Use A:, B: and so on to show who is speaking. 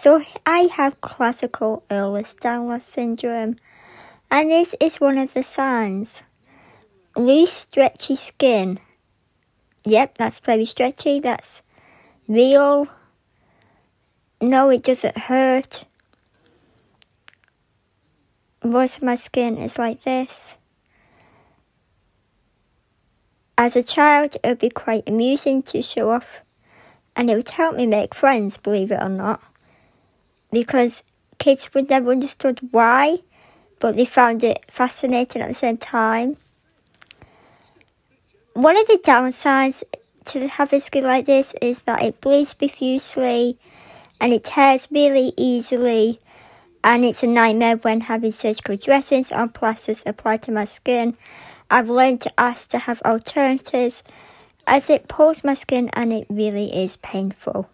A: So I have classical Ehlers-Danlos syndrome, and this is one of the signs. Loose, stretchy skin. Yep, that's very stretchy. That's real. No, it doesn't hurt. Most of my skin is like this. As a child, it would be quite amusing to show off, and it would help me make friends, believe it or not, because kids would never understood why, but they found it fascinating at the same time. One of the downsides to having skin like this is that it bleeds profusely and it tears really easily and it's a nightmare when having surgical dressings and plasters applied to my skin. I've learned to ask to have alternatives as it pulls my skin and it really is painful.